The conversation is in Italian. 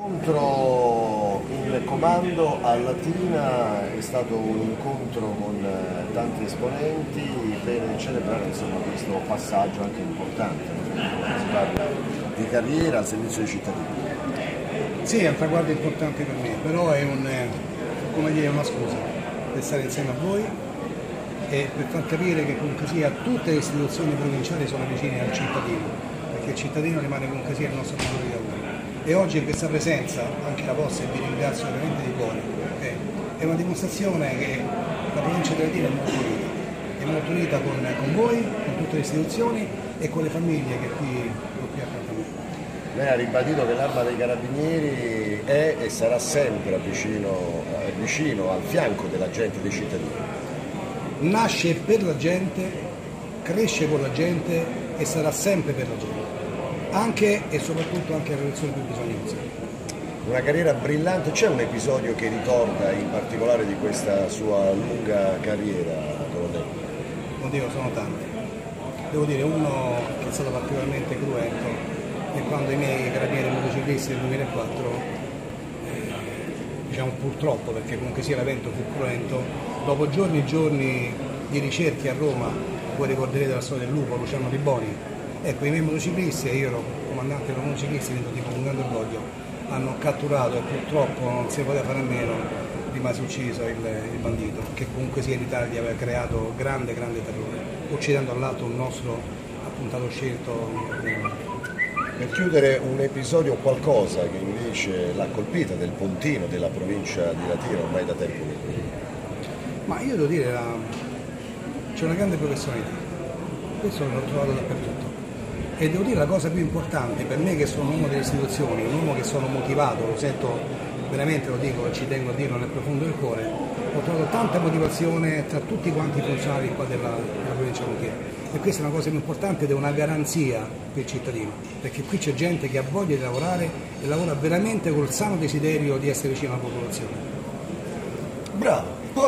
L'incontro in comando a Latina è stato un incontro con eh, tanti esponenti per celebrare insomma, questo passaggio anche importante, si parla di carriera al servizio dei cittadini. Sì, è un traguardo importante per me, però è un, come dire, una scusa per stare insieme a voi e per far capire che comunque sia tutte le istituzioni provinciali sono vicine al cittadino, perché il cittadino rimane comunque sia il nostro punto di lavoro e oggi questa presenza, anche la vostra, e vi ringrazio veramente di cuore, okay? è una dimostrazione che la provincia di Latina è molto unita, è molto unita con, con, voi, con tutte le istituzioni e con le famiglie che qui, qui accanto a me. Lei ha ribadito che l'Arma dei Carabinieri è e sarà sempre vicino, vicino al fianco della gente dei cittadini. Nasce per la gente, cresce con la gente e sarà sempre per la gente anche e soprattutto anche alle persone più bisognose. Una carriera brillante, c'è un episodio che ricorda in particolare di questa sua lunga carriera, colonnello? Oddio, sono tanti. Devo dire uno che è stato particolarmente cruento è quando i miei carabinieri motociclisti del 2004, eh, diciamo purtroppo perché comunque sia l'evento fu cruento, dopo giorni e giorni di ricerche a Roma, voi ricorderete la storia del lupo, Luciano Riboni, Ecco, i miei motociclisti, e io ero comandante dei motociclisti, vedo tipo un grande orgoglio, hanno catturato e purtroppo non si poteva fare a meno, rimase ucciso il, il bandito, che comunque sia in Italia aveva creato grande, grande terrore, uccidendo all'altro un nostro appuntato scelto. Per chiudere un episodio o qualcosa che invece l'ha colpita del Pontino della provincia di Latina ormai da tempo Ma io devo dire, c'è una grande professionalità, questo l'ho trovato dappertutto e devo dire la cosa più importante per me che sono uomo delle istituzioni, un uomo che sono motivato, lo sento veramente, lo dico ci tengo a dirlo nel profondo del cuore, ho trovato tanta motivazione tra tutti quanti i funzionari qua della, della provincia di Montiero e questa è una cosa più importante ed è una garanzia per il cittadino, perché qui c'è gente che ha voglia di lavorare e lavora veramente col sano desiderio di essere vicino alla popolazione. Bravo!